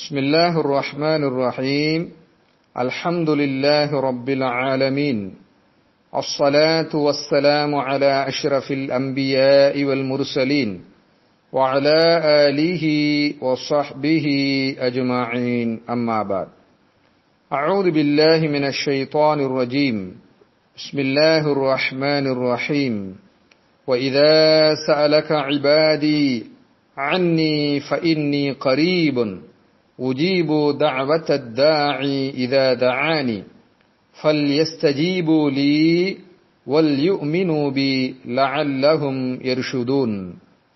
بسم الله الرحمن الرحيم. الحمد لله رب العالمين. الصلاة والسلام على أشرف الأنبياء والمرسلين وعلى آله وصحبه أجمعين. أما بعد. أعوذ بالله من الشيطان الرجيم. بسم الله الرحمن الرحيم. وإذا سألك عبادي عني فإني قريب. أجيب دعوة الداعي إذا دعاني فليستجيبوا لي وليؤمنوا بي لعلهم يرشدون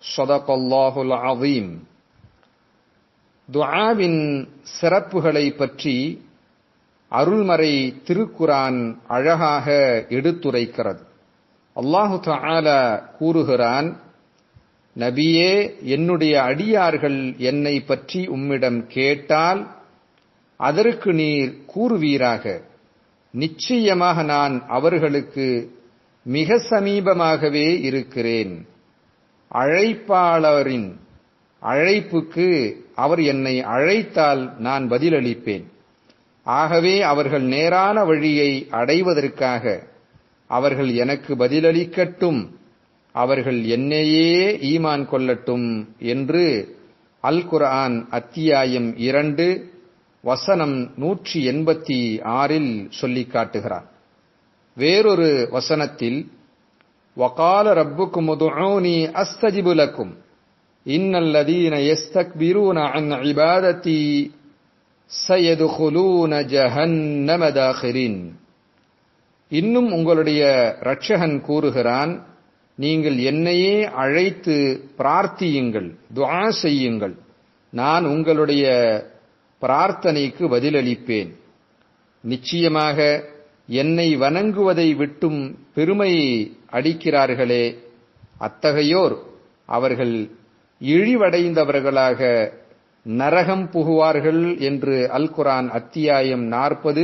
صدق الله العظيم துஆவின் சிறப்புகளை பற்றி அருள்மறை திருக்குரான் அழகாக எடுத்துரைக்கிறது அல்லாஹு தஆலா கூறுகிறான் நபியே என்னுடைய அடியார்கள் என்னை பற்றி உம்மிடம் கேட்டால் அதற்கு நீர் கூறுவீராக. நிச்சயமாக நான் அவர்களுக்கு மிக சமீபமாகவே இருக்கிறேன். அழைப்பாளரின் அழைப்புக்கு அவர் என்னை அழைத்தால் நான் பதிலளிப்பேன். ஆகவே அவர்கள் நேரான வழியை அடைவதற்காக அவர்கள் எனக்கு பதிலளிக்கட்டும். அவர்கள் என்னையே ஈமான் கொள்ளட்டும் என்று அல் குர்ஆன் அத்தியாயம் இரண்டு வசனம் நூற்றி எண்பத்தி ஆறில் சொல்லிக் காட்டுகிறார் வேறொரு வசனத்தில் வகால ரப்புக்கும் உதுஊனி அஸ்தஜிபுலக்கும் இன்னல்லதீன யஸ்தக்பிரூன அன் இபாதத்தி சயதுகுலூன ஜஹன்னம தாகிரின். இன்னும் உங்களுடைய இரட்சகன் கூறுகிறான் நீங்கள் என்னையே அழைத்து பிரார்த்தியுங்கள் துவா செய்யுங்கள். நான் உங்களுடைய பிரார்த்தனைக்கு பதிலளிப்பேன். நிச்சயமாக என்னை வணங்குவதை விட்டும் பெருமை அடிக்கிறார்களே அத்தகையோர் அவர்கள் இழிவடைந்தவர்களாக நரகம் புகுவார்கள் என்று அல் குரான் அத்தியாயம் நாற்பது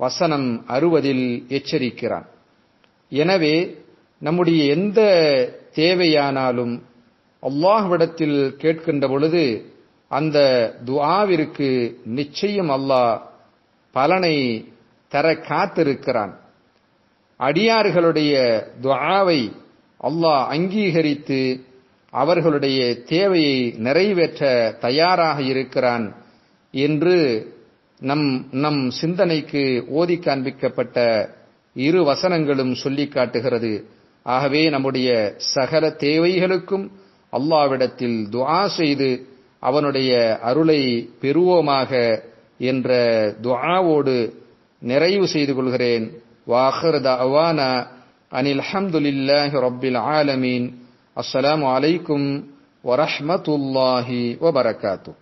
வசனம் அறுபதில் எச்சரிக்கிறான். எனவே நம்முடைய எந்த தேவையானாலும் அல்லாஹ்விடத்தில் கேட்கின்ற பொழுது அந்த துஆவிற்கு நிச்சயம் அல்லாஹ் பலனை தர காத்திருக்கிறான். அடியார்களுடைய துஆவை அல்லாஹ் அங்கீகரித்து அவர்களுடைய தேவையை நிறைவேற்ற தயாராக இருக்கிறான் என்று நம் நம் சிந்தனைக்கு ஓதி காண்பிக்கப்பட்ட இரு வசனங்களும் சொல்லி காட்டுகிறது. ஆகவே நம்முடைய சகல தேவைகளுக்கும் அல்லாவிடத்தில் துஆ செய்து அவனுடைய அருளை பெறுவோமாக என்ற துஆவோடு நிறைவு செய்து கொள்கிறேன். வாஹர் தவானா அனில் ஹம்துலில்லாஹி ரப்பில் ஆலமீன். அஸ்ஸலாமு அலைக்கும் வரஹ்மத்துல்லாஹி வபரகாத்தூ